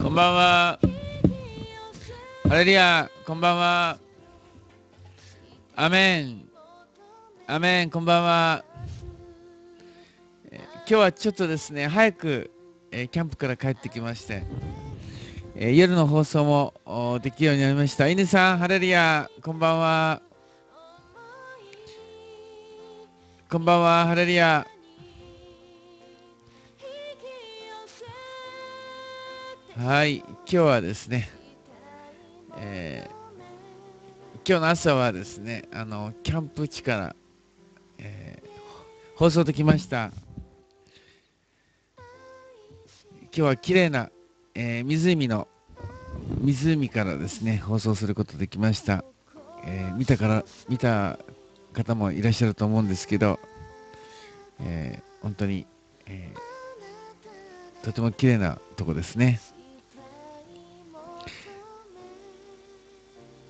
こんばんは。ハレリア、こんばんは。アメン。アメン、こんばんは。今日はちょっとですね、早く、えーキャンプから帰ってきまして、えー夜の放送もおできるようになりました。犬さん、ハレリア、こんばんは。こんばんは、ハレリア。はい、今日はですね、えー今日の朝はですね、あのキャンプ地から、えー放送できました。今日は綺麗な、えー湖の湖からですね放送することできました。えー見たから見た方もいらっしゃると思うんですけど、えー本当に、えーとても綺麗なとこですね。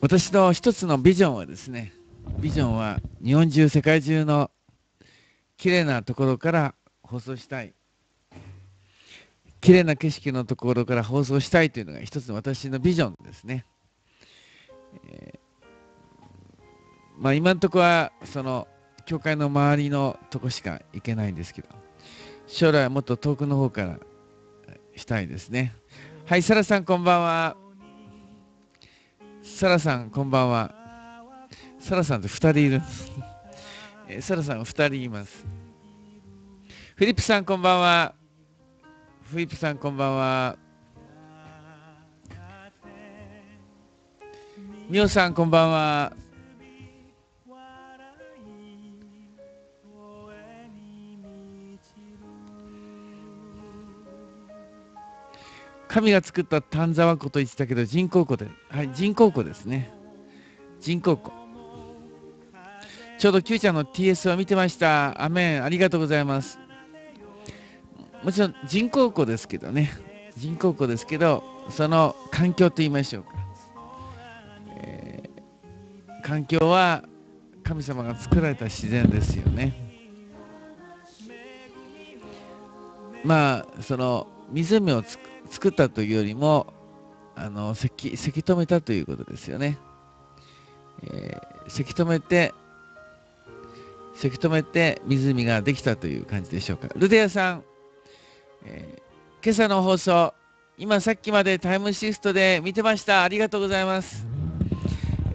私の一つのビジョンはですね、ビジョンは日本中、世界中の綺麗なところから放送したい。綺麗な景色のところから放送したいというのが一つの私のビジョンですね。えーまあ今のところはその教会の周りのとこしか行けないんですけど、将来はもっと遠くの方からしたいですね。はい、サラさんこんばんは。サラさん、こんばんは。サラさんって2人いる。えサラさん2人います。フィリップさん、こんばんは。フィリップさん、こんばんは。ミオさん、こんばんは。神が作った丹沢湖と言ってたけど人工湖で、はい、人工湖ですね。人工湖。ちょうど Q ちゃんの TS を見てました。アメン、ありがとうございます。もちろん人工湖ですけどね。人工湖ですけど、その環境と言いましょうか。えー環境は神様が作られた自然ですよね。まあ、その湖をつく作ったというよりも、あのせきせき止めたということですよね。えーせき止めて、せき止めて湖ができたという感じでしょうか。ルデアさん、えー今朝の放送、今さっきまでタイムシフトで見てました。ありがとうございます。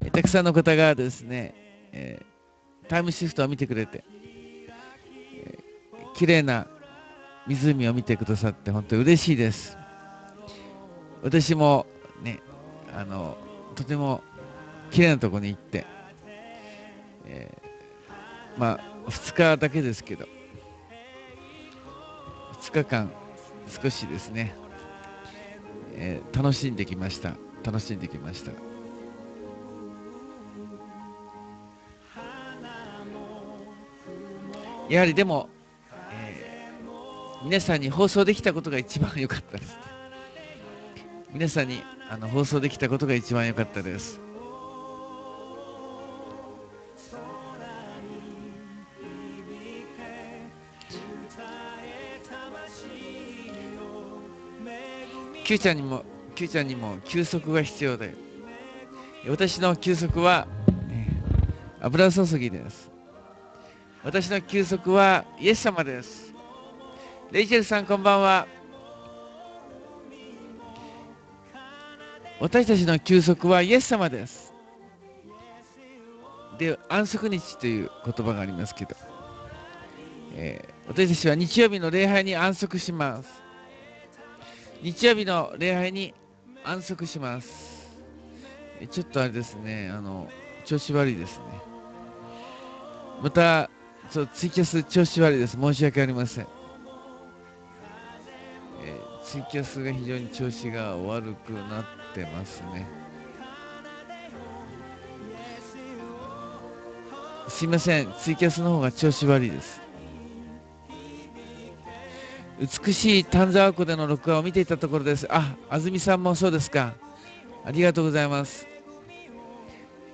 えーたくさんの方がですね、えータイムシフトを見てくれて、えー綺麗な湖を見てくださって本当に嬉しいです。私もね、あの、とても綺麗なところに行って、えーまあ、2日だけですけど、2日間少しですね、えー楽しんできました。楽しんできました。やはりでも、えー皆さんに放送できたことが一番良かったです。皆さんにあの放送できたことが一番良かったです。Q ちゃんにも Q ちゃんにも休息が必要で。私の休息は、油注ぎです。私の休息はイエス様です。レイチェルさんこんばんは。私たちの休息はイエス様です。で安息日という言葉がありますけど、えー私たちは日曜日の礼拝に安息します。日曜日の礼拝に安息します。ちょっとあれですね。あの調子悪いですね。またそうツイキャス調子悪いです。申し訳ありません、ツイキャスが非常に調子が悪くなってますねすいませんツイキャスの方が調子悪いです美しい丹沢湖での録画を見ていたところです。あ、安住さんもそうですか。ありがとうございます。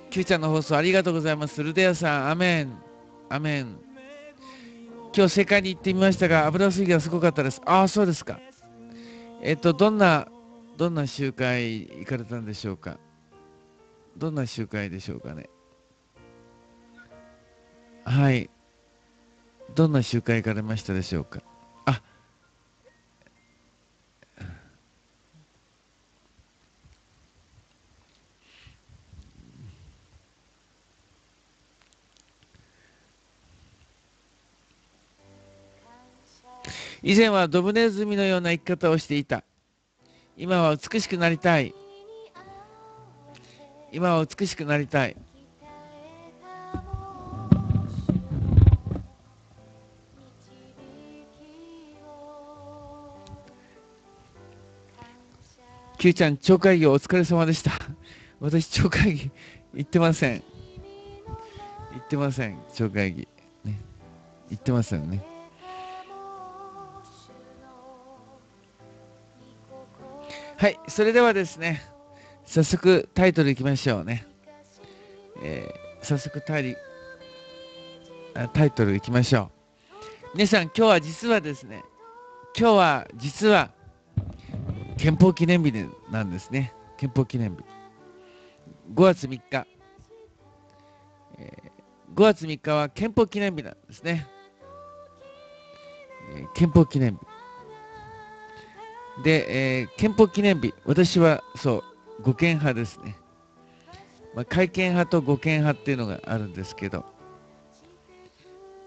Q ちゃんの放送ありがとうございます。ルデアさん、アメン。アメン。今日世界に行ってみましたが、油すぎがすごかったです。ああ、そうですか。えっと、どんな、どんな集会行かれたんでしょうか？どんな集会でしょうかね？はい。どんな集会行かれましたでしょうか？以前はドブネズミのような生き方をしていた今は美しくなりたい今は美しくなりたいキューちゃん、超会議お疲れ様でした。私、超会議行ってません。行ってません、超会議。ね。行ってますよね。はい、それではですね、早速タイトルいきましょうね。えー、早速タイタイトルいきましょう。皆さん、今日は実はですね、今日は実は憲法記念日なんですね。憲法記念日。5月3日。えー、5月3日は憲法記念日なんですね。えー、憲法記念日。で、えー、憲法記念日。私はそう、護憲派ですね。まあ、改憲派と護憲派っていうのがあるんですけど、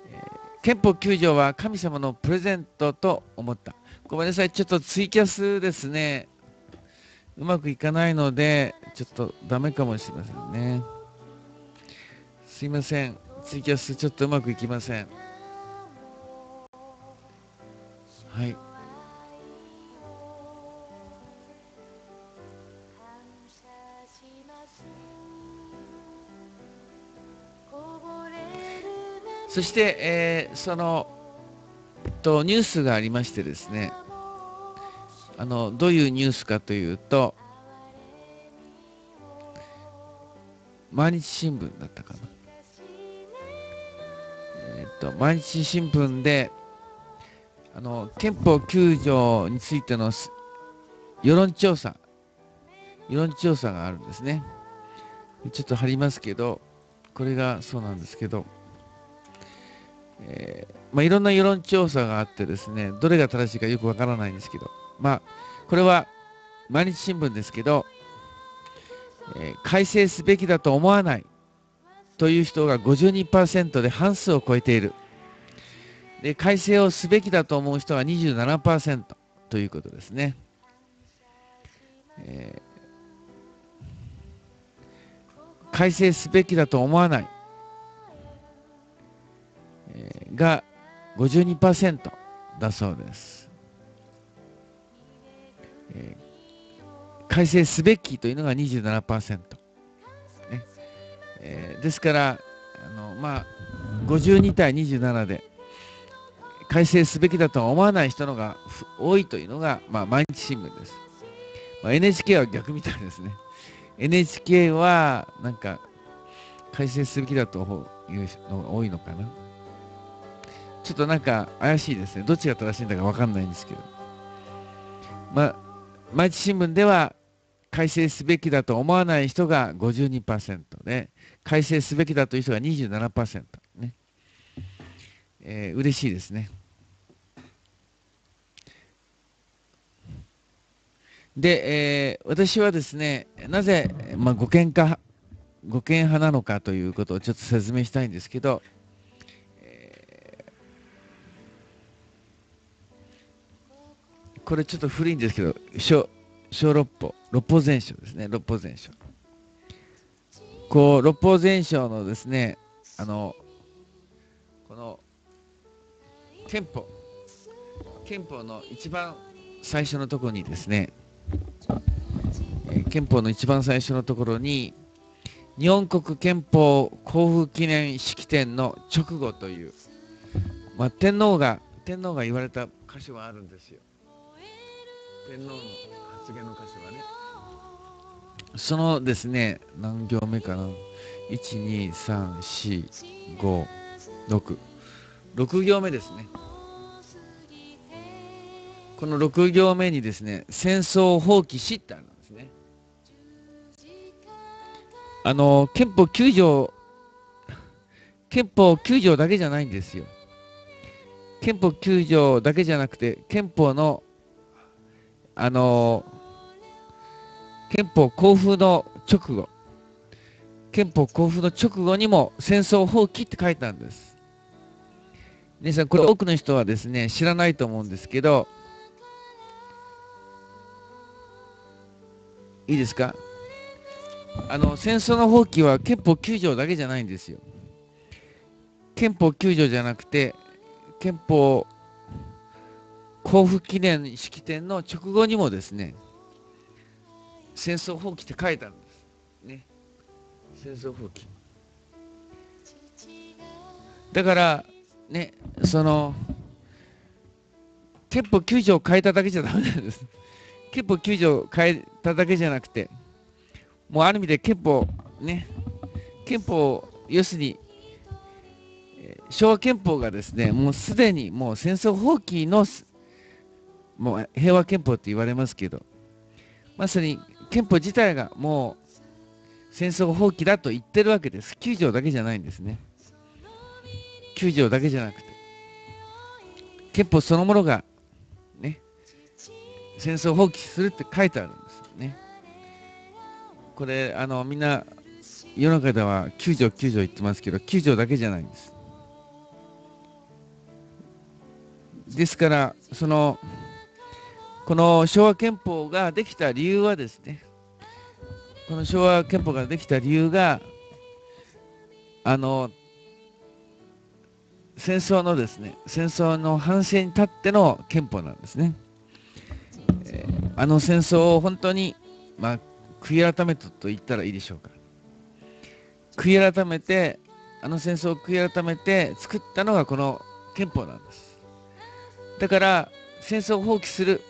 えー、憲法9条は神様のプレゼントと思った。ごめんなさい、ちょっとツイキャスですね。うまくいかないので、ちょっとダメかもしれませんね。すいません。ツイキャスちょっとうまくいきません。はい。そして、えー、そのとニュースがありましてですねあのどういうニュースかというと毎日新聞だったかな。えっ、と毎日新聞であの憲法9条についての世論調査世論調査があるんですね。ちょっと貼りますけどこれがそうなんですけど。えー、まあ、いろんな世論調査があってですね、どれが正しいかよくわからないんですけど、まあ、これは毎日新聞ですけど、えー、改正すべきだと思わないという人が52%で半数を超えている。で、改正をすべきだと思う人は27%ということですね。えー、改正すべきだと思わないが52%だそうです。えー、改正すべきというのが27%。ねえー、ですから、あのまあ、52対27で改正すべきだとは思わない人のが多いというのが、まあ、毎日新聞です。まあ、NHK は逆みたいですね。NHK はなんか改正すべきだというのが多いのかな。ちょっとなんか怪しいですね。どっちが正しいんだかわかんないんですけど。まあ、毎日新聞では改正すべきだと思わない人が52%で、改正すべきだという人が27%ね。えー、嬉しいですね。で、えー、私はですね、なぜ、まあ、護憲か、護憲派なのかということをちょっと説明したいんですけど、これちょっと古いんですけど、小小六法、六法全書ですね、六法全書。こう、六法全書のですね、あの、この、憲法、憲法の一番最初のところにですね、え、憲法の一番最初のところに、日本国憲法交付記念式典の直後という、まあ、天皇が、天皇が言われた箇所があるんですよ。天皇の発言の箇所がねそのですね何行目かな1234566行目ですねこの6行目にですね、戦争放棄しってあるんですね。あの、憲法9条、憲法9条だけじゃないんですよ。憲法9条だけじゃなくて、憲法の、あの、憲法交付の直後、憲法交付の直後にも戦争放棄って書いてあるんです。皆さん、これ多くの人はですね、知らないと思うんですけど、いいですか？あの、戦争の放棄は憲法9条だけじゃないんですよ。憲法9条じゃなくて、憲法交付記念式典の直後にもですね、戦争放棄って書いてあるんです。ね。戦争放棄。だから、ね、その、憲法9条を変えただけじゃダメなんです。憲法9条を変えただけじゃなくて、もうある意味で憲法、ね、憲法、要するに、昭和憲法がですね、もうすでにもう戦争放棄の、もう平和憲法って言われますけど、まさに憲法自体がもう戦争放棄だと言ってるわけです。9条だけじゃないんですね。9条だけじゃなくて、憲法そのものが、ね、戦争放棄するって書いてあるんですよね。これ、あの、みんな、世の中では9条9条言ってますけど、9条だけじゃないんです。ですから、その、この昭和憲法ができた理由はですね、この昭和憲法ができた理由が、あの、戦争のですね、戦争の反省に立っての憲法なんですね。えー、あの戦争を本当に、まあ、悔い改めたと言ったらいいでしょうか。悔い改めて、あの戦争を悔い改めて作ったのがこの憲法なんです。だから、戦争を放棄する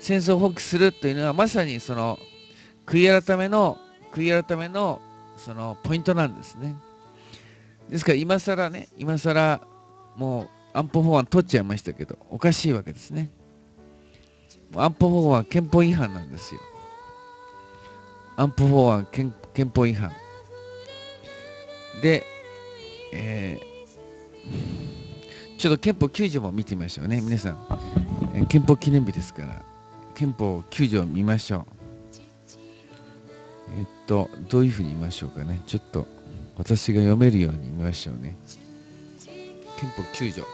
戦争を放棄するというのはまさにその悔い改めの悔い改めのそのポイントなんですね。ですから今更ね、今更もう安保法案取っちゃいましたけど、おかしいわけですね。安保法案憲法違反なんですよ。安保法案憲憲法違反。で、えー、ちょっと憲法9条も見てみましょうね、皆さん。憲法記念日ですから。憲法9条見ましょう。えっと、どういうふうに見ましょうかね。ちょっと私が読めるように見ましょうね。憲法9条。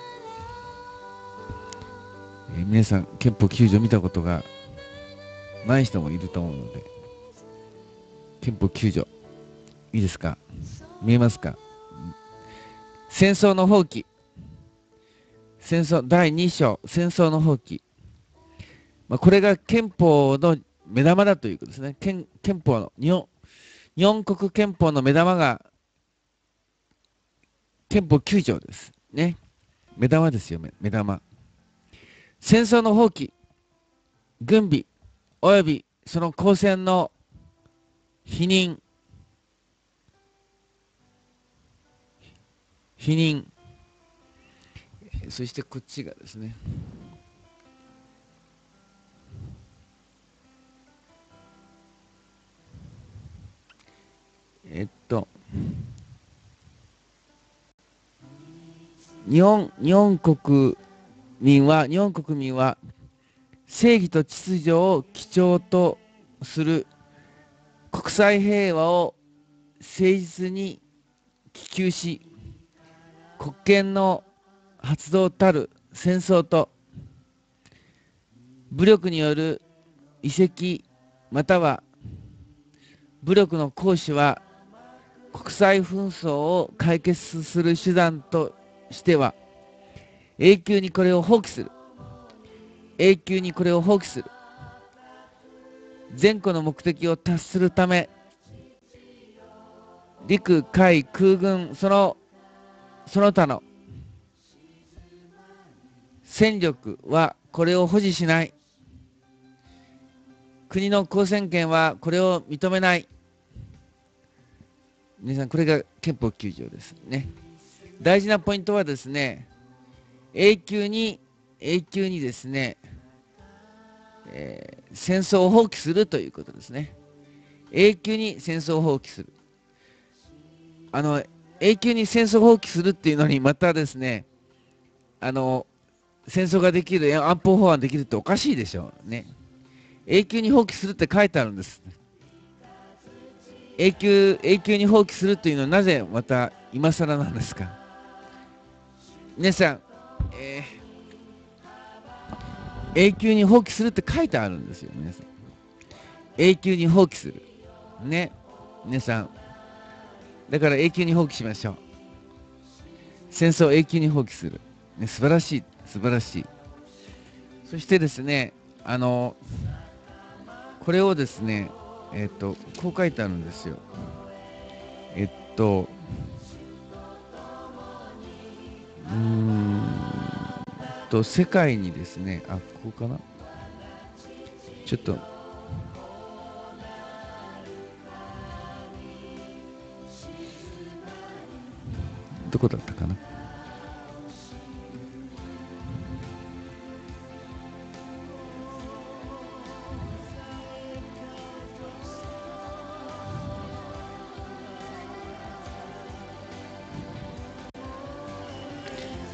えー、皆さん、憲法9条見たことがない人もいると思うので、憲法9条。いいですか？見えますか？戦争の放棄。戦争、第2章、戦争の放棄。まあ、これが憲法の目玉だということですね。憲憲法の日本、日本国憲法の目玉が憲法9条です。ね。目玉ですよ、目玉。戦争の放棄、軍備、及びその交戦の否認、否認、そしてこっちがですね、えっと、日本、日本国民は、日本国民は、正義と秩序を基調とする国際平和を誠実に希求し、国権の発動たる戦争と武力による遺跡または武力の行使は国際紛争を解決する手段としては永久にこれを放棄する。永久にこれを放棄する。全個の目的を達するため陸海空軍そのその他の戦力はこれを保持しない。国の交戦権はこれを認めない。皆さん、これが憲法9条ですね。大事なポイントはですね、永久に永久にですね、えー、戦争を放棄するということですね。永久に戦争を放棄する。あの、永久に戦争を放棄するっていうのに、またですね、あの、戦争ができる、安保法案できるっておかしいでしょうね。永久に放棄するって書いてあるんです。永久、永久に放棄するというのはなぜまた今更なんですか？皆さん、えー、永久に放棄するって書いてあるんですよ、皆さん。永久に放棄する。ね。皆さん。だから永久に放棄しましょう。戦争を永久に放棄する。ね、素晴らしい。素晴らしい。そしてですね、あの、これをですね、えっ、と、こう書いてあるんですよ。えっと、うーんと、世界にですね、あ、ここかな？ちょっと、どこだったかな？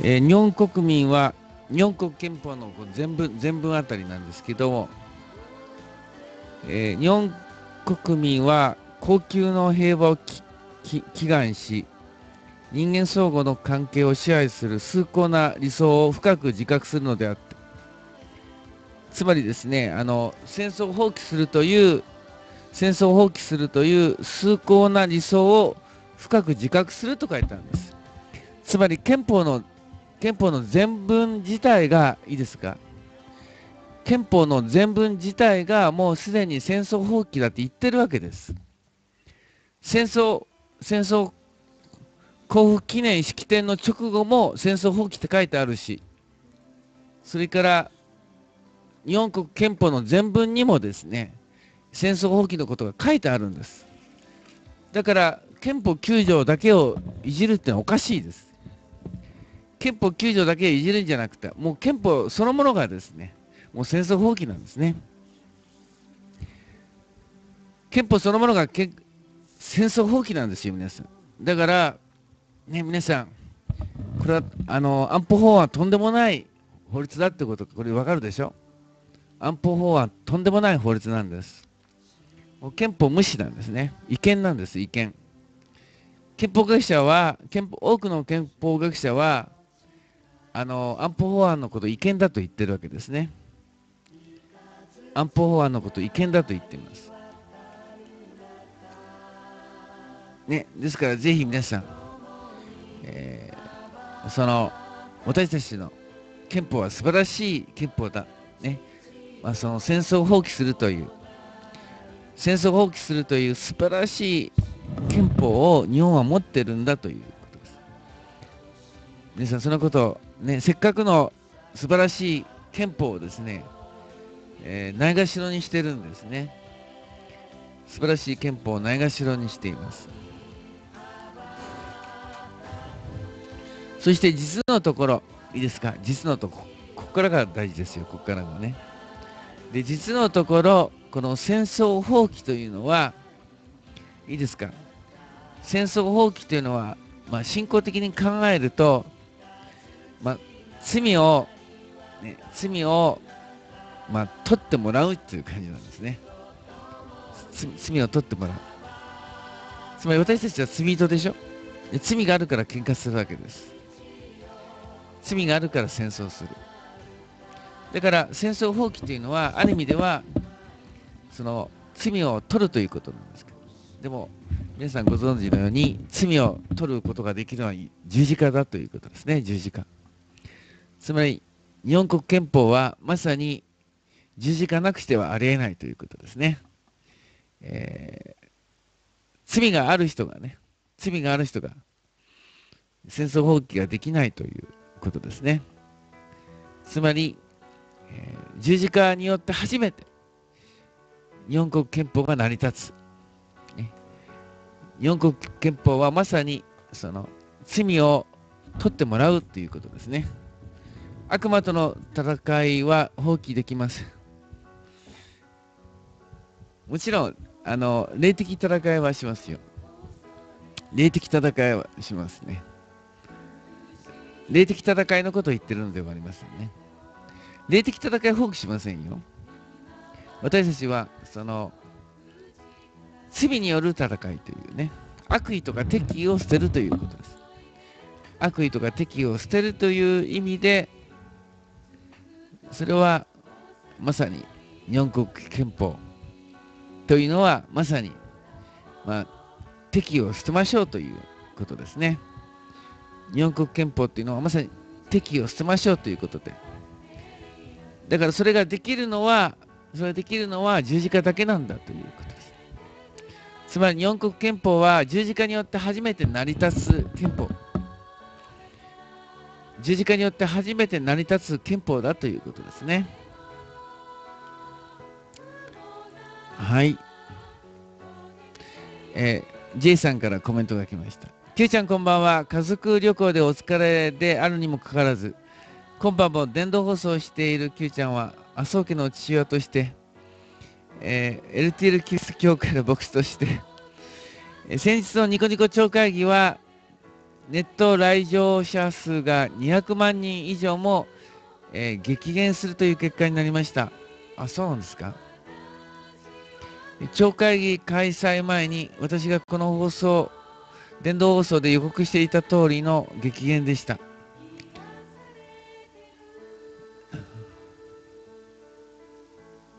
えー、日本国民は日本国憲法の全文全文あたりなんですけども、えー、日本国民は高級の平和を祈願し人間相互の関係を支配する崇高な理想を深く自覚するのであってつまりですねあの戦争を放棄するという戦争を放棄するという崇高な理想を深く自覚すると書いてあるんです。つまり憲法の憲法の全文自体がいいですか？憲法の全文自体がもうすでに戦争放棄だって言ってるわけです。戦争、戦争交付記念式典の直後も戦争放棄って書いてあるし、それから日本国憲法の全文にもですね、戦争放棄のことが書いてあるんです。だから憲法9条だけをいじるってのはおかしいです。憲法9条だけいじるんじゃなくて、もう憲法そのものがですね、もう戦争放棄なんですね。憲法そのものがけ戦争放棄なんですよ、皆さん。だから、ね、皆さん、これはあの安保法案とんでもない法律だってこと、これ分かるでしょ？安保法案とんでもない法律なんです。もう憲法無視なんですね。違憲なんです、違憲。憲法学者は、憲法多くの憲法学者は、あの安保法案のことを違憲だと言ってるわけですね。安保法案のこと違憲だと言っています。ね、ですからぜひ皆さん、えー、その私たちの憲法は素晴らしい憲法だ。ねまあ、その戦争を放棄するという、戦争を放棄するという素晴らしい憲法を日本は持ってるんだということです。皆さん、そのことをね、せっかくの素晴らしい憲法をですね、えー、ないがしろにしてるんですね。素晴らしい憲法をないがしろにしています。そして実のところ、いいですか？実のとこ、ここからが大事ですよ、ここからがね。で、実のところ、この戦争放棄というのは、いいですか？戦争放棄というのは、まあ、信仰的に考えると、まあ、罪を、ね、罪を、まあ、取ってもらうっていう感じなんですね。罪を取ってもらう。つまり私たちは罪人でしょ？罪があるから喧嘩するわけです。罪があるから戦争する。だから戦争放棄というのは、ある意味では、その罪を取るということなんですけど、でも、皆さんご存知のように、罪を取ることができるのは十字架だということですね、十字架。つまり、日本国憲法はまさに十字架なくしてはありえないということですね。えー、罪がある人がね、罪がある人が戦争放棄ができないということですね。つまり、えー、十字架によって初めて日本国憲法が成り立つ。ね、日本国憲法はまさにその罪を取ってもらうということですね。悪魔との戦いは放棄できません。もちろん、あの、霊的戦いはしますよ。霊的戦いはしますね。霊的戦いのことを言ってるのではありませんね。霊的戦い放棄しませんよ。私たちは、その、罪による戦いというね、悪意とか敵意を捨てるということです。悪意とか敵意を捨てるという意味で、それはまさに日本国憲法というのはまさに、まあ、敵を捨てましょうということですね。日本国憲法っていうのはまさに敵を捨てましょうということで。だからそれができるのは、それができるのは十字架だけなんだということです。つまり日本国憲法は十字架によって初めて成り立つ憲法。十字架によって初めて成り立つ憲法だということですね。はい。えー、J さんからコメントが来ました。Q ちゃんこんばんは。家族旅行でお疲れであるにもかかわらず、今晩も電動放送している Q ちゃんは、麻生家の父親として、えー、LTL キリスト教会の牧師として、先日のニコニコ超会議は、ネット来場者数が200万人以上も、えー、激減するという結果になりました。あ、そうなんですか。超会議開催前に私がこの放送、電動放送で予告していた通りの激減でした。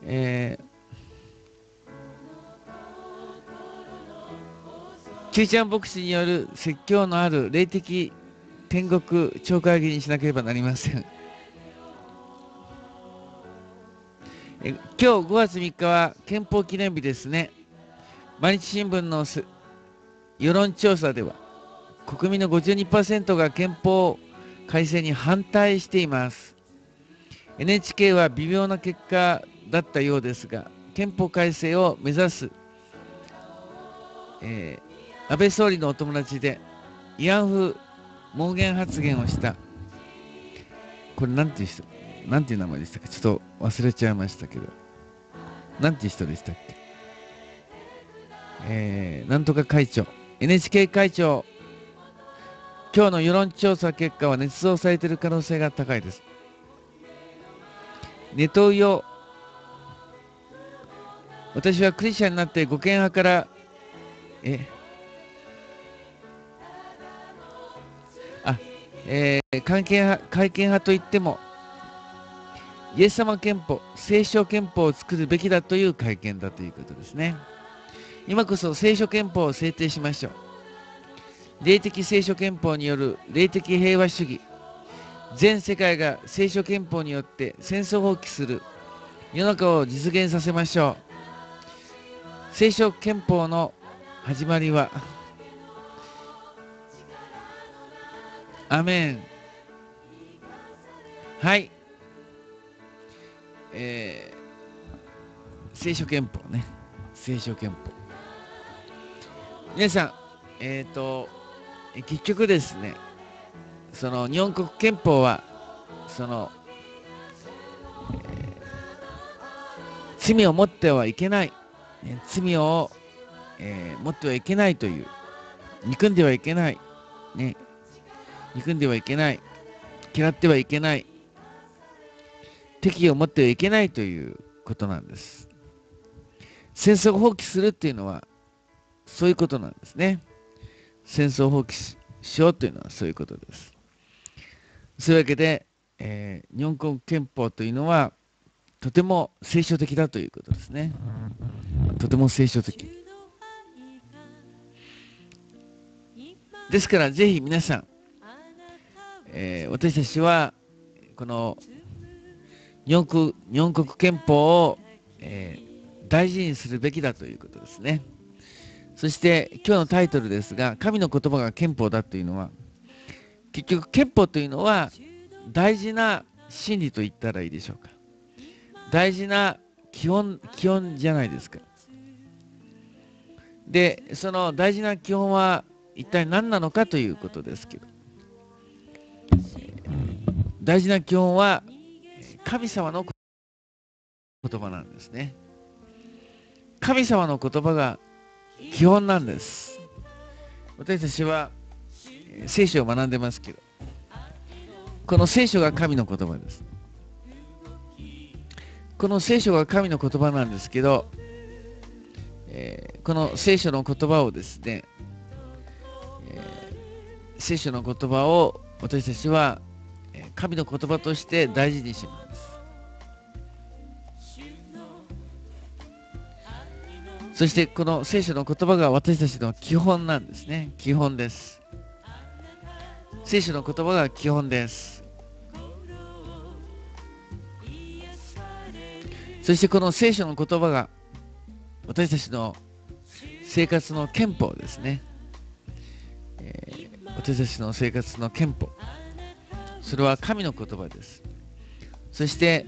えーキューちゃん牧師による説教のある霊的天国超会議にしなければなりません。え今日5月3日は憲法記念日ですね。毎日新聞の世論調査では国民の52%が憲法改正に反対しています。NHK は微妙な結果だったようですが、憲法改正を目指す、えー安倍総理のお友達で慰安婦盲言発言をした。これなんていう人なんていう名前でしたかちょっと忘れちゃいましたけど。なんていう人でしたっけ？えー、なんとか会長。NHK 会長。今日の世論調査結果は捏造されている可能性が高いです。ネトウヨ。私はクリスチャンになって護憲派からええー、会見派会見派といっても、イエス様憲法、聖書憲法を作るべきだという会見だということですね。今こそ聖書憲法を制定しましょう。霊的聖書憲法による霊的平和主義、全世界が聖書憲法によって戦争放棄する世の中を実現させましょう。聖書憲法の始まりは、アメン。はい。えー、聖書憲法ね。聖書憲法。皆さん、えっ、ー、と、結局ですね、その日本国憲法は、その、えー、罪を持ってはいけない、罪を、えー、持ってはいけないという、憎んではいけない、ね、憎んではいけない、嫌ってはいけない、敵意を持ってはいけないということなんです。戦争を放棄するっていうのは、そういうことなんですね。戦争を放棄しようというのはそういうことです。そういうわけで、えー、日本国憲法というのは、とても聖書的だということですね。とても聖書的。ですから、ぜひ皆さん、えー、私たちはこの日本国日本国憲法を、えー、大事にするべきだということですね。そして今日のタイトルですが、神の言葉が憲法だというのは、結局憲法というのは大事な真理と言ったらいいでしょうか。大事な基本、基本じゃないですか。で、その大事な基本は一体何なのかということですけど。大事な基本は神様の言葉なんですね。神様の言葉が基本なんです。私たちは聖書を学んでますけど、この聖書が神の言葉です。この聖書が神の言葉なんですけど、えー、この聖書の言葉をですね、えー、聖書の言葉を私たちは神の言葉として大事にします。そしてこの聖書の言葉が私たちの基本なんですね。基本です。聖書の言葉が基本です。そしてこの聖書の言葉が私たちの生活の憲法ですね。えー、私たちの生活の憲法。それは神の言葉です。そして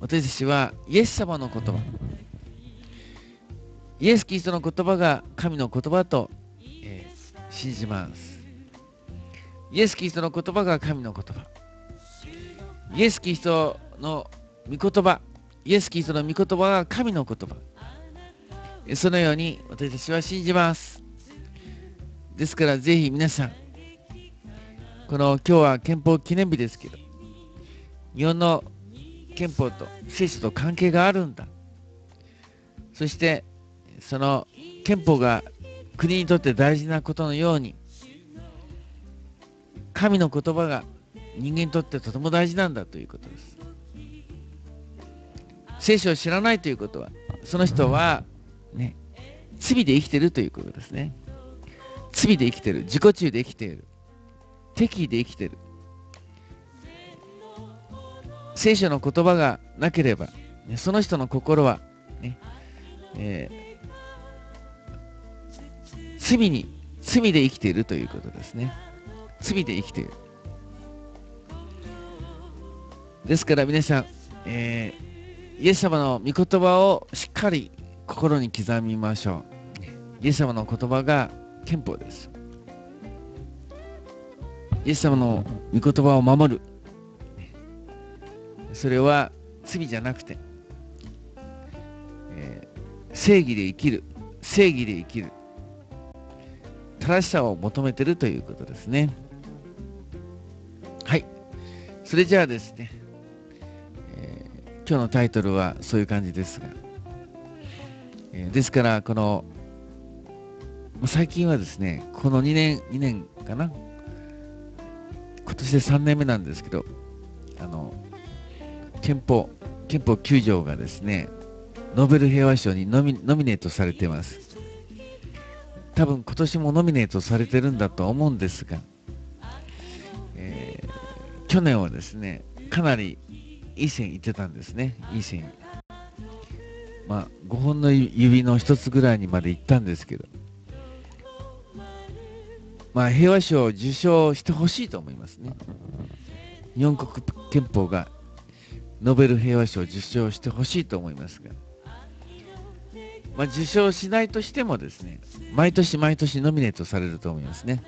私たちはイエス様の言葉。イエス・キリストの言葉が神の言葉と、えー、信じます。イエス・キリストの言葉が神の言葉。イエス・キリストの御言葉。イエス・キリストの御言葉が神の言葉。そのように私たちは信じます。ですからぜひ皆さん、この今日は憲法記念日ですけど、日本の憲法と聖書と関係があるんだ。そして、その憲法が国にとって大事なことのように、神の言葉が人間にとってとても大事なんだということです。聖書を知らないということは、その人は、ね、罪で生きているということですね。罪で生きている。自己中で生きている。敵意で生きてる。聖書の言葉がなければ、その人の心は、ねえー、罪に、罪で生きているということですね。罪で生きている。ですから皆さん、えー、イエス様の御言葉をしっかり心に刻みましょう。イエス様の言葉が憲法です。イエス様の御言葉を守る。それは罪じゃなくて、えー、正義で生きる。正義で生きる。正しさを求めてるということですね。はい。それじゃあですね、えー、今日のタイトルはそういう感じですが、えー、ですから、この、最近はですね、この2年、2年かな、今年で3年目なんですけど、あの、憲法、憲法9条がですね、ノーベル平和賞にノミノミネートされています。多分今年もノミネートされてるんだと思うんですが、えー、去年はですね、かなりいい線いってたんですね、いい線。まあ、5本の指の1つぐらいにまで行ったんですけど、まあ、平和賞を受賞してほしいと思いますね。日本国憲法がノーベル平和賞を受賞してほしいと思いますが、まあ、受賞しないとしてもですね、毎年毎年ノミネートされると思いますね。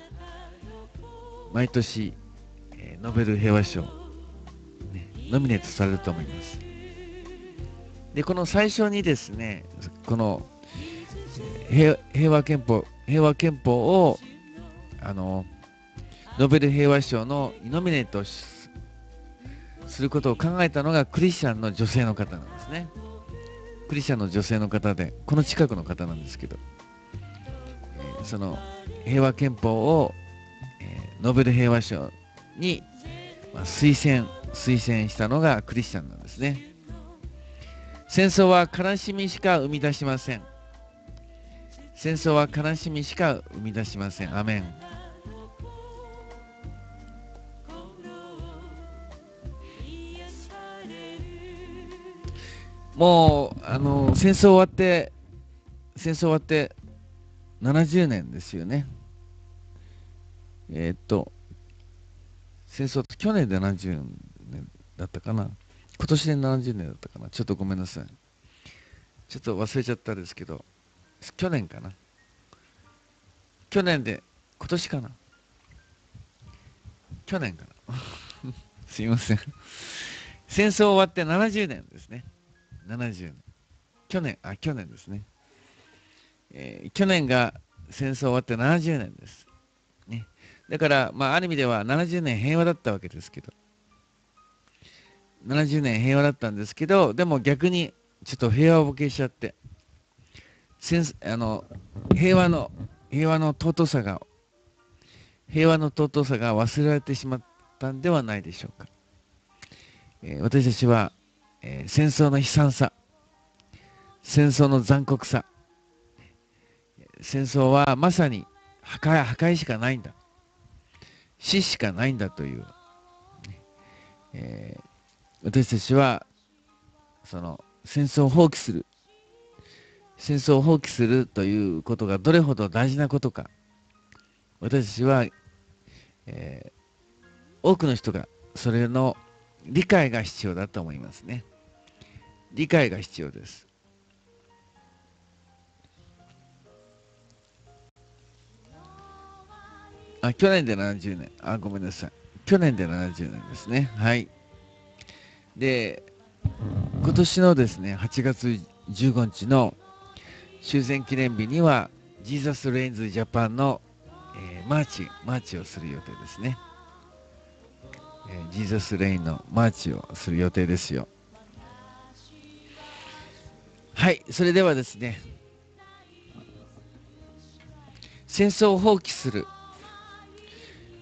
毎年、えー、ノーベル平和賞、ね、ノミネートされると思います。で、この最初にですね、この平和憲法、平和憲法をあのノーベル平和賞のノミネートすることを考えたのがクリスチャンの女性の方なんですね。クリスチャンの女性の方で、この近くの方なんですけど、えー、その平和憲法を、えー、ノーベル平和賞に、まあ、推薦、推薦したのがクリスチャンなんですね。戦争は悲しみしか生み出しません。戦争は悲しみしか生み出しません。アメン。もう、あの、戦争終わって、戦争終わって70年ですよね。えー、っと、戦争去年で70年だったかな。今年で70年だったかな。ちょっとごめんなさい。ちょっと忘れちゃったんですけど、去年かな。去年で、今年かな。去年かな。すいません。戦争終わって70年ですね。70年。去年、あ、去年ですね。えー、去年が戦争終わって70年です。ね、だから、まあ、ある意味では70年平和だったわけですけど、70年平和だったんですけど、でも逆にちょっと平和をボケしちゃって、あの平和の平和の尊さが平和の尊さが忘れられてしまったんではないでしょうか。えー、私たちは、えー、戦争の悲惨さ、戦争の残酷さ、戦争はまさに破壊破壊しかないんだ。死しかないんだという、えー、私たちはその戦争を放棄する。戦争を放棄するということがどれほど大事なことか。私たちは、えー、多くの人がそれの理解が必要だと思いますね。理解が必要です。あ去年で70年。あごめんなさい。去年で70年ですね。はい。で今年のですね8月15日の終戦記念日には Jesus Reigns Japan の、えー、マーチマーチをする予定ですね、えー、 Jesus Reign のマーチをする予定ですよ。はいそれではですね戦争を放棄する、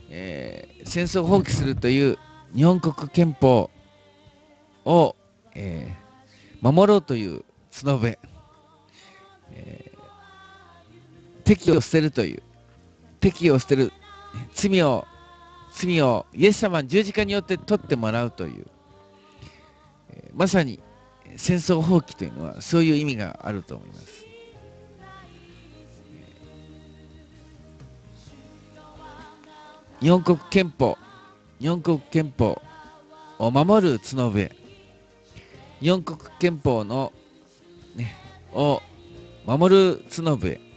えー、戦争を放棄するという日本国憲法を、えー、守ろうという角べ、えー、敵を捨てるという、敵を捨てる、罪を、罪をイエス様十字架によって取ってもらうという、えー、まさに戦争放棄というのはそういう意味があると思います。日本国憲法、日本国憲法を守る角笛、日本国憲法の、ね、を守る角笛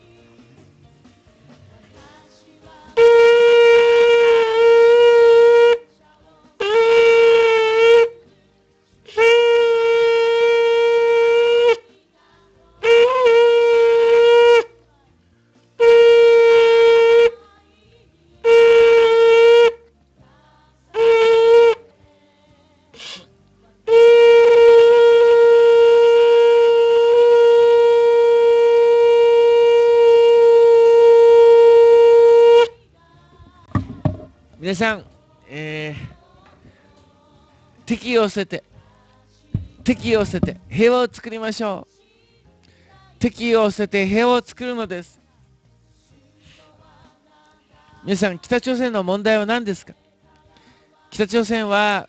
皆さん、えー、敵を捨てて、敵を捨てて平和を作りましょう。敵を捨てて平和を作るのです。皆さん、北朝鮮の問題は何ですか？北朝鮮は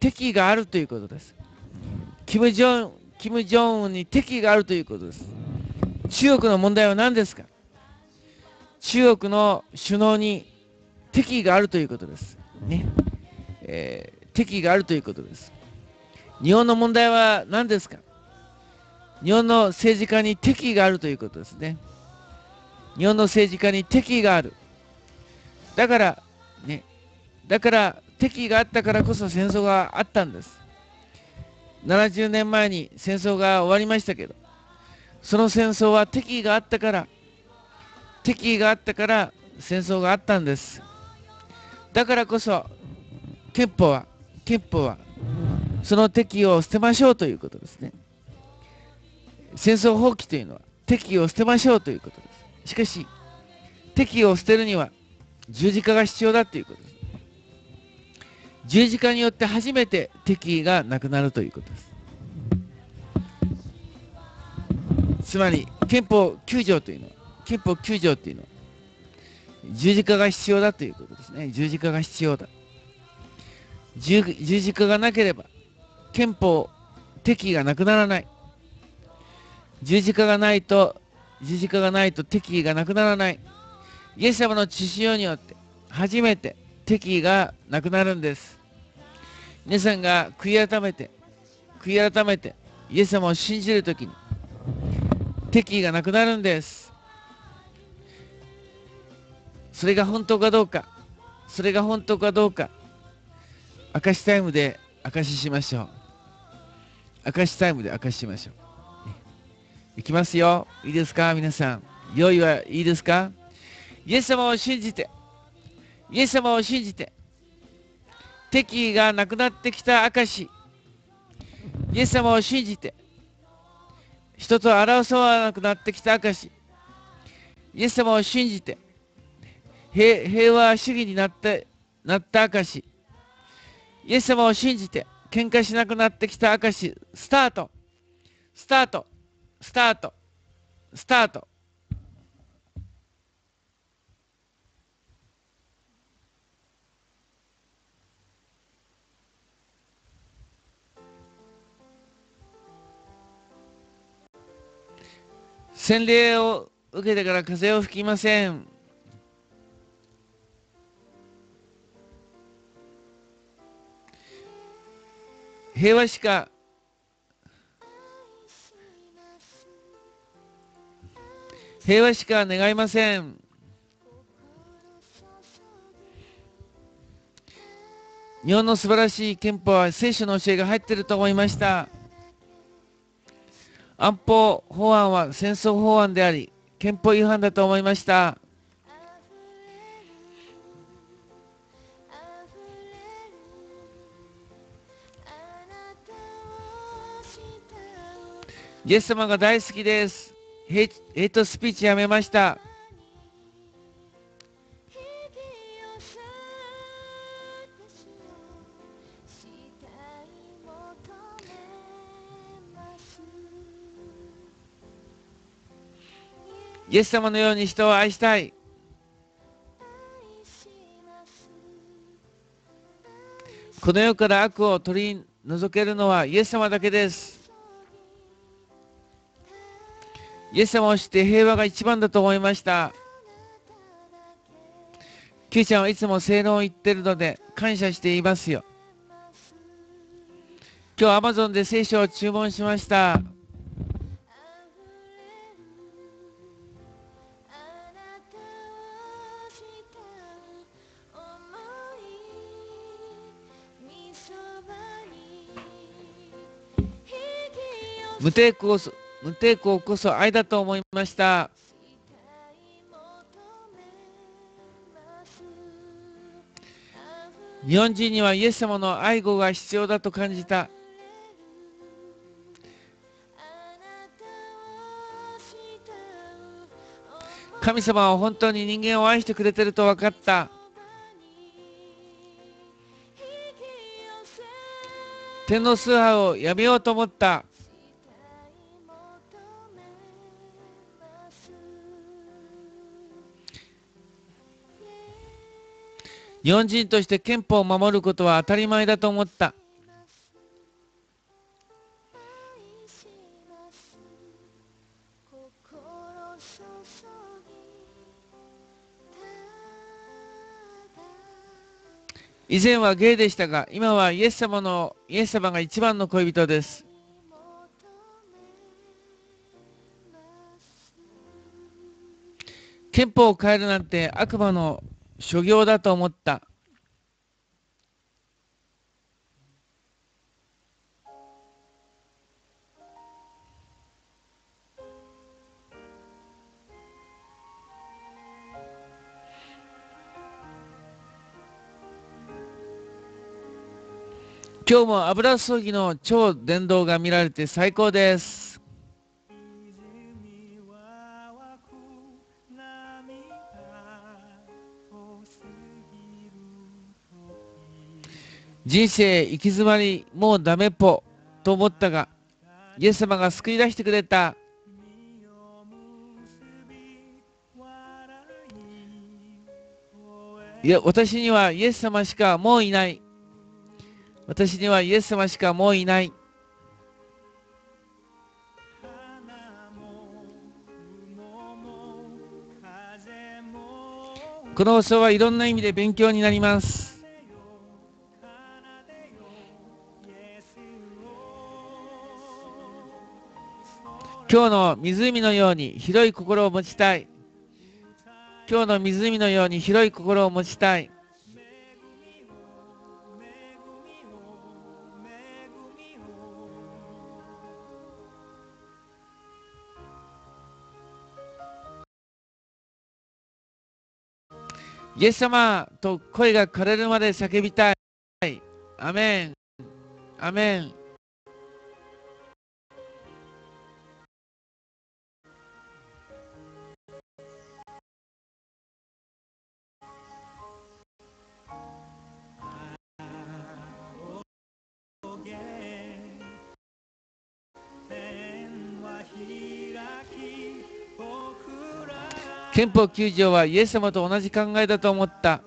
敵があるということです。キム・ジョン、キム・ジョンウンに敵があるということです。中国の問題は何ですか？中国の首脳に敵意があるということです。ね。えー、敵意があるということです。日本の問題は何ですか？日本の政治家に敵意があるということですね。日本の政治家に敵意がある。だから、ね、だから敵意があったからこそ戦争があったんです。70年前に戦争が終わりましたけど、その戦争は敵意があったから、敵意があったから戦争があったんです。だからこそ憲法は憲法はその敵を捨てましょうということですね。戦争放棄というのは敵を捨てましょうということです。しかし敵を捨てるには十字架が必要だということです。十字架によって初めて敵意がなくなるということです。つまり憲法9条というのは憲法9条というのは十字架が必要だということですね。十字架が必要だ。十字架がなければ、憲法、敵意がなくならない。十字架がないと、十字架がないと敵意がなくならない。イエス様の血潮によって、初めて敵意がなくなるんです。皆さんが悔い改めて、悔い改めて、イエス様を信じるときに、敵意がなくなるんです。それが本当かどうか、それが本当かどうか、明石タイムで明石しましょう。明石タイムで明石しましょう。いきますよ。いいですか？皆さん。用意はいいですか？イエス様を信じて、イエス様を信じて、敵意がなくなってきた証イエス様を信じて、人と争わなくなってきた証イエス様を信じて、平和主義になってなった証イエス様を信じて、喧嘩しなくなってきた証スタート、スタート、スタート、スタート。洗礼を受けてから風を吹きません。平和しか平和しか願いません。日本の素晴らしい憲法は聖書の教えが入っていると思いました。安保法案は戦争法案であり、憲法違反だと思いました。イエス様が大好きです。ヘイトスピーチやめました。イエス様のように人を愛したい。この世から悪を取り除けるのはイエス様だけです。イエス様を知って平和が一番だと思いました。キューちゃんはいつも正論を言ってるので感謝していますよ。今日アマゾンで聖書を注文しました。無抵抗無抵抗こそ愛だと思いました。日本人にはイエス様の愛護が必要だと感じた。神様は本当に人間を愛してくれてると分かった。天皇崇拝をやめようと思った。日本人として憲法を守ることは当たり前だと思った。以前はゲイでしたが、今はイエス様の、イエス様が一番の恋人です。憲法を変えるなんて悪魔の修行だと思った。今日も油注ぎの超電動が見られて最高です。人生行き詰まりもうダメっぽと思ったがイエス様が救い出してくれた。いや私にはイエス様しかもういない。私にはイエス様しかもういない。この放送はいろんな意味で勉強になります。今日の湖のように広い心を持ちたい。今日の湖のように広い心を持ちたい。イエス様と声が枯れるまで叫びたい。アメン。アメン。憲法9条はイエス様と同じ考えだと思った。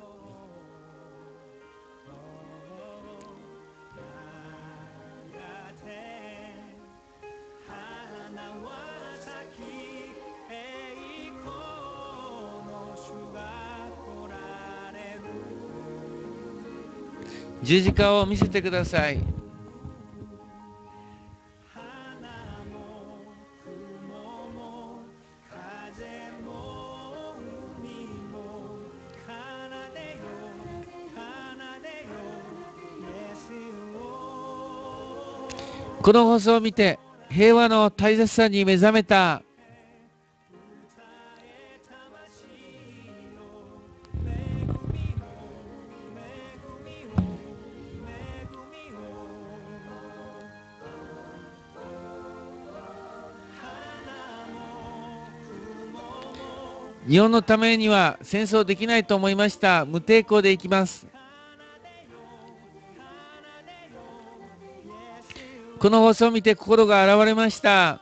十字架を見せてください。この放送を見て平和の大切さに目覚めた。日本のためには戦争できないと思いました。無抵抗でいきます。この放送を見て心が現れました。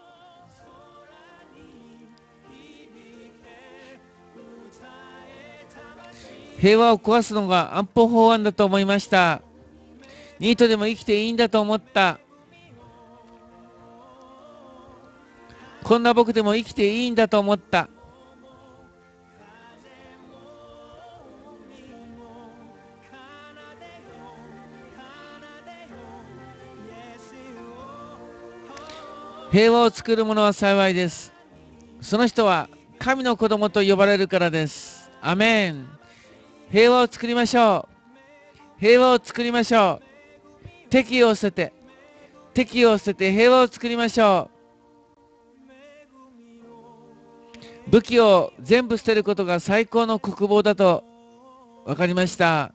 平和を壊すのが安保法案だと思いました。ニートでも生きていいんだと思った。こんな僕でも生きていいんだと思った。平和を作る者は幸いです。その人は神の子供と呼ばれるからです。アメン。平和を作りましょう。平和を作りましょう。敵を捨てて、敵を捨てて平和を作りましょう。武器を全部捨てることが最高の国防だと分かりました。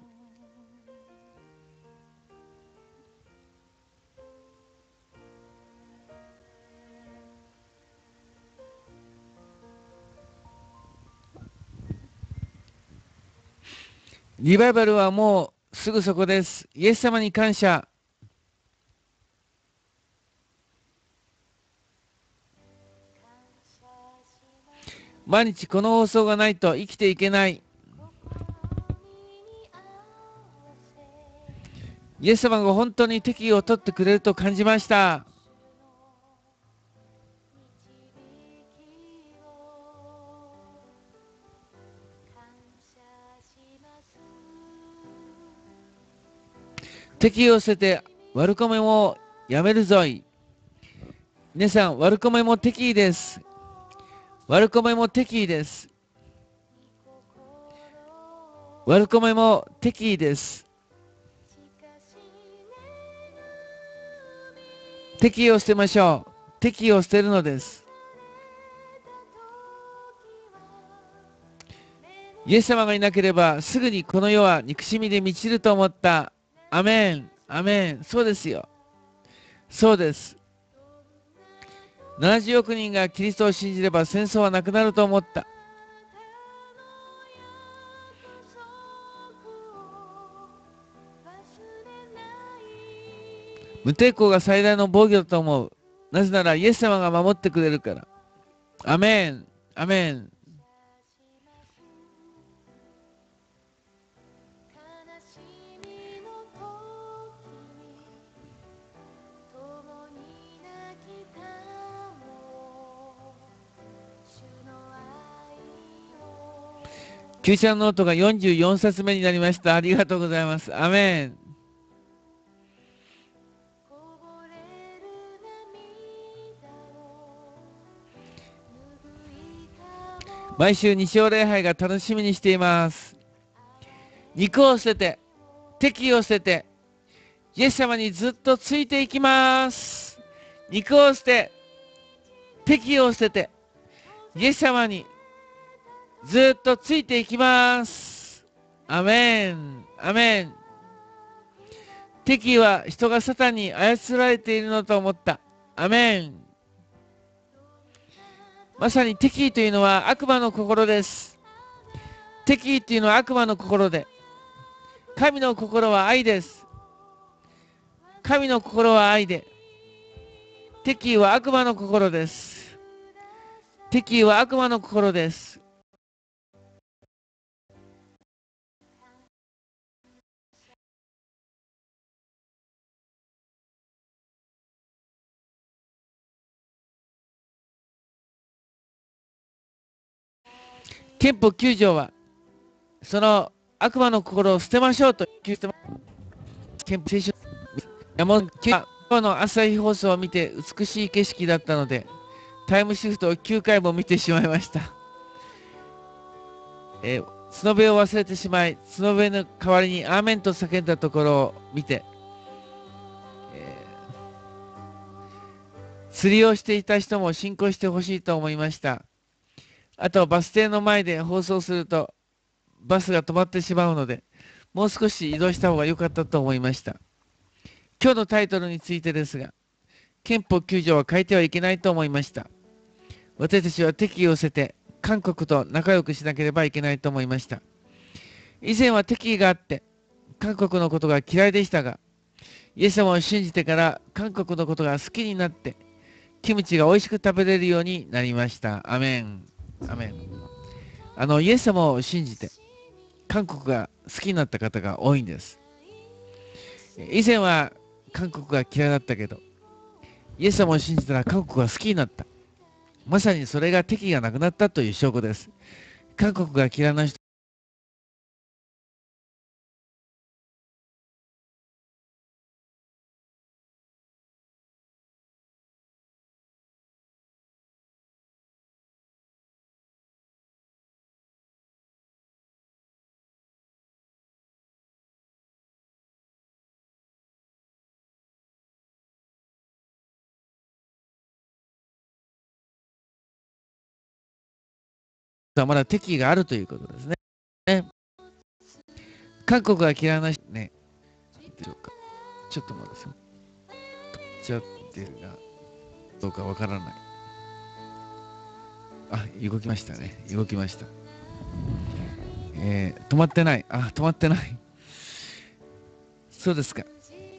リバイバルはもうすぐそこです。イエス様に感謝。毎日この放送がないと生きていけない。イエス様が本当に敵意を取ってくれると感じました。敵を捨てて悪コメもやめるぞい。皆さん、悪コメも敵意です。悪コメも敵意です。悪コメも敵意です。敵意を捨てましょう。敵意を捨てるのです。イエス様がいなければすぐにこの世は憎しみで満ちると思ったアメン、アメン、そうですよ。そうです。70億人がキリストを信じれば戦争はなくなると思った。無抵抗が最大の防御だと思う。なぜならイエス様が守ってくれるから。アメン、アメン。旧車ノートが44冊目になりました。ありがとうございます。アメン。毎週日曜礼拝が楽しみにしています。肉を捨てて、敵を捨てて、イエス様にずっとついていきます。肉を捨て、敵を捨てて、イエス様にずっとついていきます。アメン。アメン。敵は人がサタンに操られているのと思った。アメン。まさに敵意というのは悪魔の心です。敵意というのは悪魔の心で、神の心は愛です。神の心は愛で、敵意は悪魔の心です。敵意は悪魔の心です。憲法9条は、その悪魔の心を捨てましょうと言ってます。憲法聖書山本今日の朝日放送を見て美しい景色だったので、タイムシフトを9回も見てしまいました。えー、角笛を忘れてしまい、角笛の代わりにアーメンと叫んだところを見て、えー、釣りをしていた人も信仰してほしいと思いました。あとバス停の前で放送するとバスが止まってしまうのでもう少し移動した方が良かったと思いました。今日のタイトルについてですが憲法9条は変えてはいけないと思いました。私たちは敵意を捨てて韓国と仲良くしなければいけないと思いました。以前は敵意があって韓国のことが嫌いでしたがイエス様を信じてから韓国のことが好きになってキムチが美味しく食べれるようになりました。アメン。アメン。あのイエス様を信じて韓国が好きになった方が多いんです。以前は韓国が嫌いだったけどイエス様を信じたら韓国が好きになった。まさにそれが敵がなくなったという証拠です。韓国が嫌いな人まだ敵意があるということですね。ね韓国が嫌いな人ね、ちょっと待ってくださいちゃってるが、どうかわからない。あ、動きましたね。動きました。えー、止まってない。あ、止まってない。そうですか。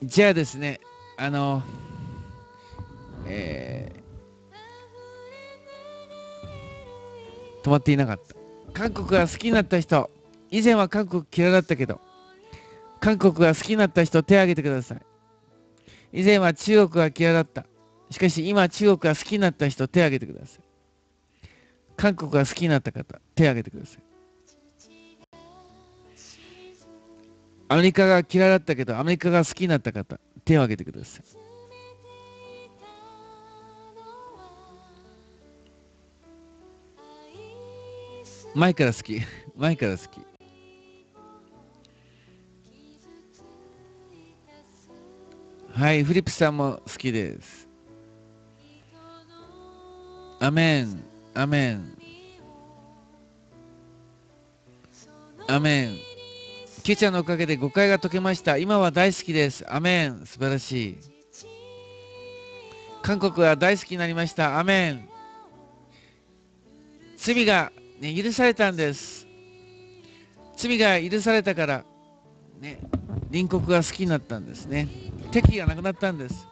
じゃあですね、あの、えー、止まっていなかった。韓国が好きになった人、以前は韓国嫌いだったけど、韓国が好きになった人、手を挙げてください。以前は中国が嫌いだった。しかし今中国が好きになった人、手を挙げてください。韓国が好きになった方、手を挙げてください。アメリカが嫌いだったけど、アメリカが好きになった方、手を挙げてください。前から好き。前から好き。はい、フリップさんも好きです。アメン、アメン。アメン。ケちゃんのおかげで誤解が解けました。今は大好きです。アメン。素晴らしい。韓国は大好きになりました。アメン。罪がね、許されたんです。罪が許されたから、ね、隣国が好きになったんですね。敵がなくなったんです。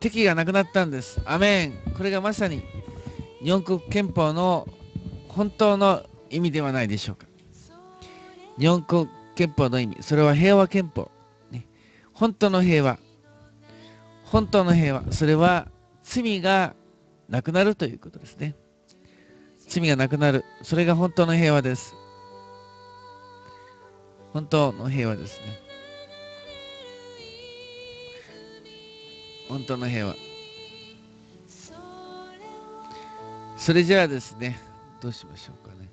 敵がなくなったんです。アメン。これがまさに日本国憲法の本当の意味ではないでしょうか。日本国憲法の意味、それは平和憲法。ね、本当の平和。本当の平和。それは罪がなくなるということですね。罪がなくなる。それが本当の平和です。本当の平和ですね。本当の平和。それじゃあですね、どうしましょうかね。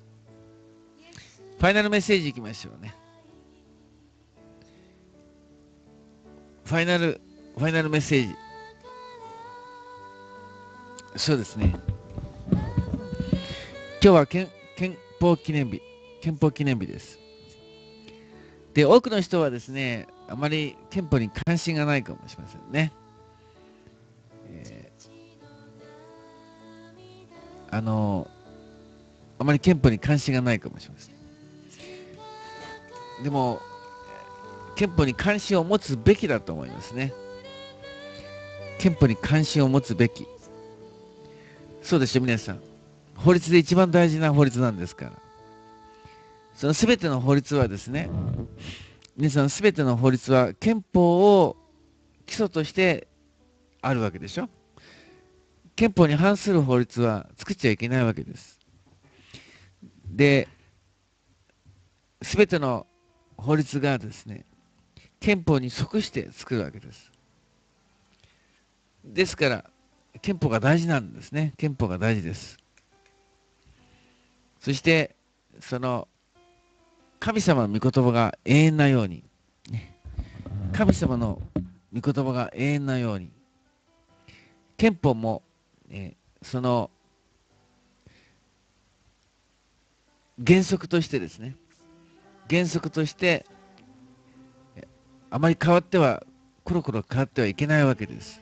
ファイナルメッセージいきましょうね。ファイナル、ファイナルメッセージ。そうですね。今日は憲憲法記念日。憲法記念日です。で、多くの人はですね、あまり憲法に関心がないかもしれませんね。えー、あの、あまり憲法に関心がないかもしれません。でも、憲法に関心を持つべきだと思いますね。憲法に関心を持つべき。そうでしょ、皆さん。法律で一番大事な法律なんですから。その全ての法律はですね、皆さん全ての法律は憲法を基礎としてあるわけでしょ憲法に反する法律は作っちゃいけないわけです。で、全ての法律がですね、憲法に即して作るわけです。ですから、憲法が大事なんですね。憲法が大事です。そして、その、神様の御言葉が永遠なように、神様の御言葉が永遠なように、憲法も、えその、原則としてですね、原則として、あまり変わっては、コロコロ変わってはいけないわけです。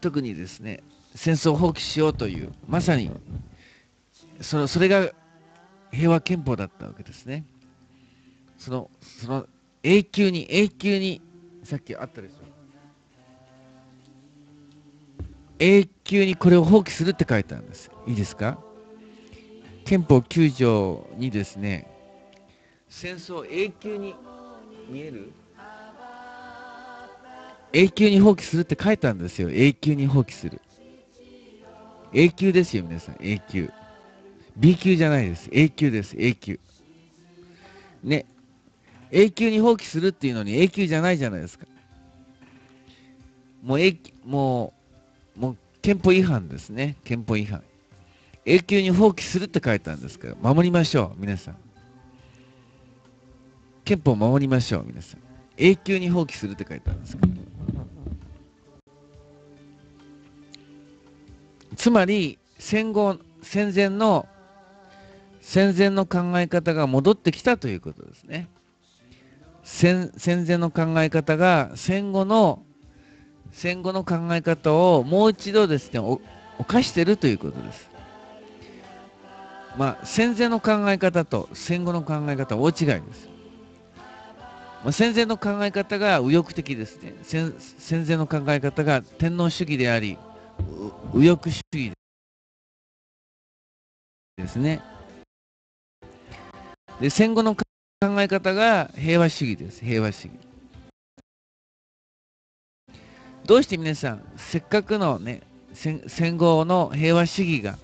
特にですね、戦争を放棄しようという、まさにそのそれが平和憲法だったわけですね。そのその永久に永久にさっきあったでしょ永久にこれを放棄するって書いてあるんです。いいですか？憲法9条にですね、戦争永久に見える？永久に放棄するって書いてあるんですよ。永久に放棄する。永久ですよ、皆さん。永久。B 級じゃないです。A 級です。A 級。ね。A 級に放棄するっていうのに A 級じゃないじゃないですか。もう A、もう、もう憲法違反ですね。憲法違反。永久に放棄するって書いてあるんですから、守りましょう、皆さん。憲法を守りましょう、皆さん。永久に放棄するって書いてあるんですから。つまり、戦後、戦前の戦前の考え方が戻ってきたということですね。戦戦前の考え方が戦後の戦後の考え方をもう一度ですね犯しているということです。まあ、戦前の考え方と戦後の考え方は大違いです。まあ、戦前の考え方が右翼的ですね戦。戦前の考え方が天皇主義であり、右翼主義ですね。で戦後の考え方が平和主義です。平和主義。どうして皆さん、せっかくのね、戦後の平和主義が、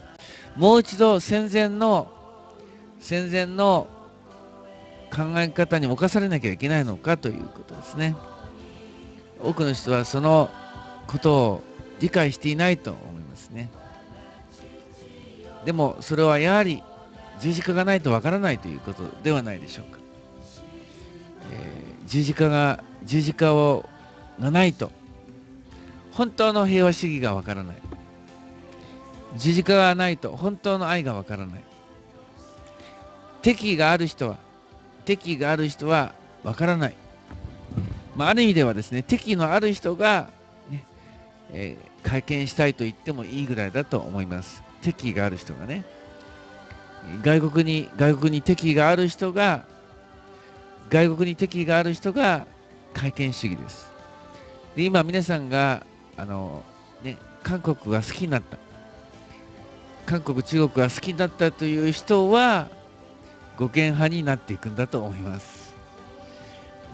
もう一度戦前の、戦前の考え方に侵されなきゃいけないのかということですね。多くの人はそのことを理解していないと思いますね。でもそれはやはり十字架がないとわからないということではないでしょうか。えー、十字架が、十字架をがないと、本当の平和主義がわからない。十字架がないと、本当の愛がわからない。敵意がある人は、敵意がある人はわからない。まあ、ある意味ではですね、敵意のある人が、ねえー、会見したいと言ってもいいぐらいだと思います。敵意がある人がね。外国に、外国に敵意がある人が、外国に敵意がある人が改憲主義です。で、今皆さんが、あの、ね、韓国が好きになった。韓国、中国が好きになったという人は、護憲派になっていくんだと思います。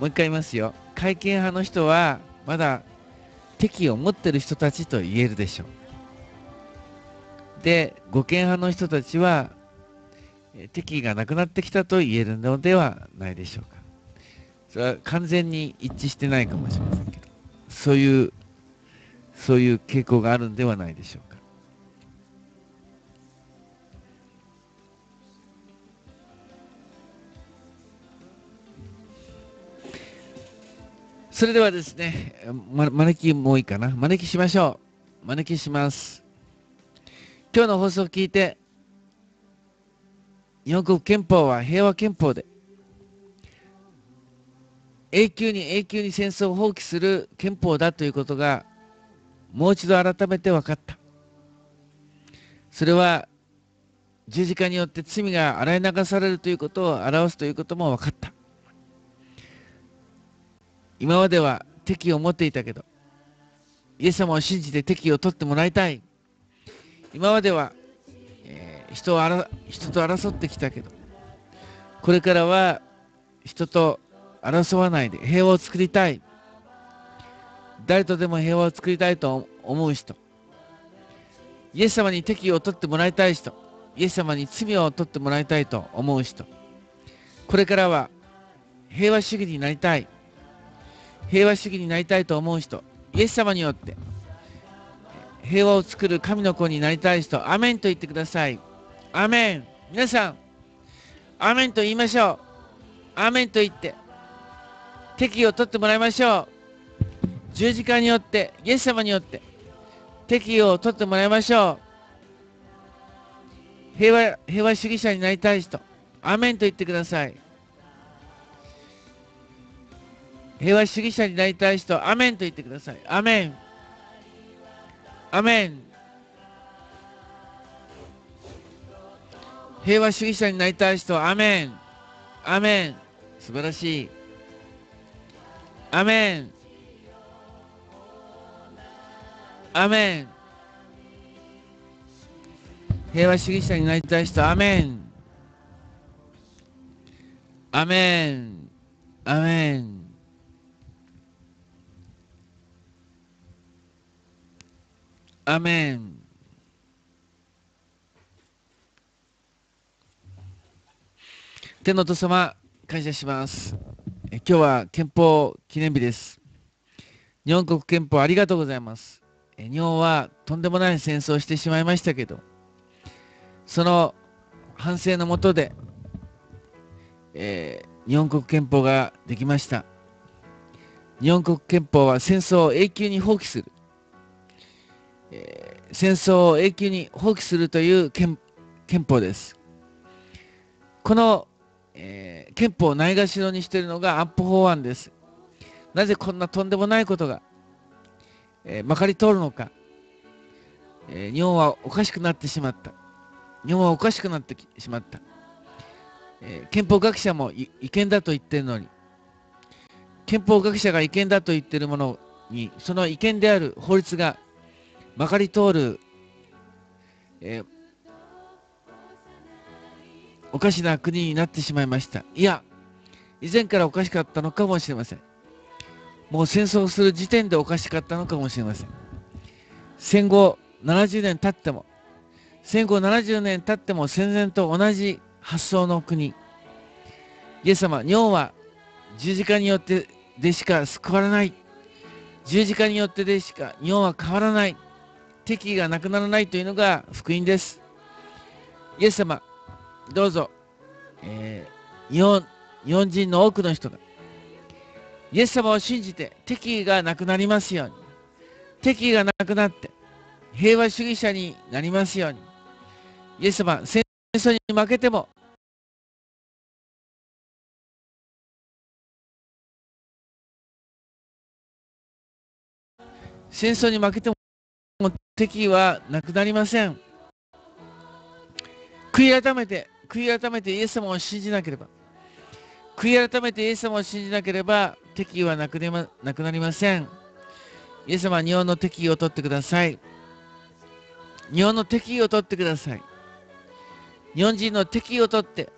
もう一回言いますよ。改憲派の人は、まだ敵意を持ってる人たちと言えるでしょう。で、護憲派の人たちは、敵意がなくなってきたと言えるのではないでしょうか。それは完全に一致してないかもしれませんけど、そういう、そういう傾向があるんではないでしょうか。それではですね、ま、招きもういいかな。招きしましょう。招きします。今日の放送を聞いて、日本国憲法は平和憲法で、永久に永久に戦争を放棄する憲法だということが、もう一度改めて分かった。それは、十字架によって罪が洗い流されるということを表すということも分かった。今までは敵を持っていたけど、イエス様を信じて敵を取ってもらいたい。今までは人をあら人と争ってきたけど、これからは人と争わないで平和を作りたい。誰とでも平和を作りたいと思う人。イエス様に敵を取ってもらいたい人。イエス様に罪を取ってもらいたいと思う人。これからは平和主義になりたい。平和主義になりたいと思う人。イエス様によって平和を作る神の子になりたい人。アメンと言ってください。アメン。皆さんアメンと言いましょう。アメンと言って敵を取ってもらいましょう。十字架によってイエス様によって敵を取ってもらいましょう。平和平和主義者になりたい人アメンと言ってください。平和主義者になりたい人アメンと言ってください。アメン。アメン。平和主義者になりたい人、アメン。アメン。素晴らしい。アメン。アメン。平和主義者になりたい人、アメン。アメン。アメン。アメン。天のお父様、感謝します。今日は憲法記念日です。日本国憲法ありがとうございます。日本はとんでもない戦争をしてしまいましたけど、その反省のもとで、えー、日本国憲法ができました。日本国憲法は戦争を永久に放棄する。えー、戦争を永久に放棄するという憲法です。このえー、憲法をないがしろにしているのが安保法案です。なぜこんなとんでもないことが、えー、まかり通るのか、えー、日本はおかしくなってしまった。日本はおかしくなってしまった。えー、憲法学者も違憲だと言ってるのに、憲法学者が違憲だと言ってるものに、その違憲である法律がまかり通る、えー、おかしな国になってしまいました。いや、以前からおかしかったのかもしれません。もう戦争する時点でおかしかったのかもしれません。戦後70年経っても、戦後70年経っても戦前と同じ発想の国。イエス様、日本は十字架によってでしか救われない。十字架によってでしか日本は変わらない。敵意がなくならないというのが福音です。イエス様、どうぞ、えー、日本、日本人の多くの人が、イエス様を信じて敵意がなくなりますように。敵意がなくなって、平和主義者になりますように。イエス様、戦争に負けても、戦争に負けても敵意はなくなりません。悔い改めて悔い改めてイエス様を信じなければ、悔い改めてイエス様を信じなければ、敵意はなくまなくなりません。イエス様は日本の敵意を取ってください。日本の敵意を取ってください。日本人の敵意を取って、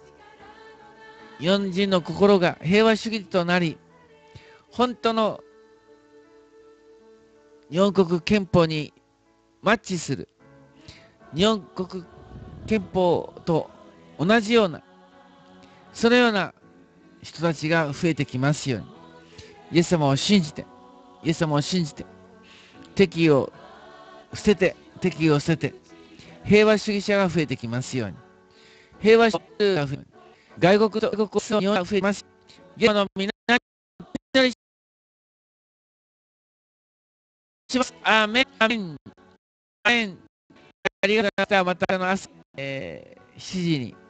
日本人の心が平和主義となり、本当の日本国憲法にマッチする日本国憲法と同じような、そのような人たちが増えてきますように、イエス様を信じて、イエス様を信じて、敵を捨てて、敵を捨てて、平和主義者が増えてきますように。平和主義者が増えて外国と外国の日本が増えます。現の皆します。アーメン。アメン。アメン。ありがとうございました。またの朝、えー、7時に。